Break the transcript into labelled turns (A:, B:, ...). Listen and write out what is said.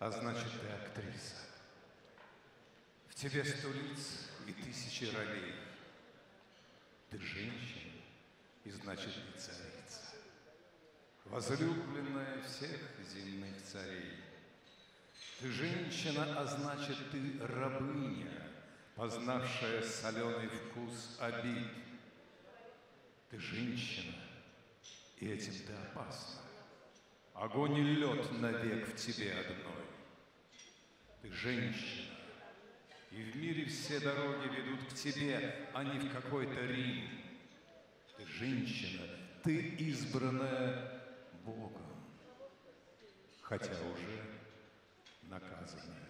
A: а значит, ты актриса. В тебе сто лиц и тысячи ролей. Ты женщина, и значит, ты царица. Возлюбленная всех земных царей. Ты женщина, а значит, ты рабыня, познавшая соленый вкус обид. Ты женщина, и этим ты опасна. Огонь и лед навек в тебе одной. Ты женщина, и в мире все дороги ведут к тебе, а не в какой-то Рим. Ты женщина, ты избранная Богом, хотя уже наказанная.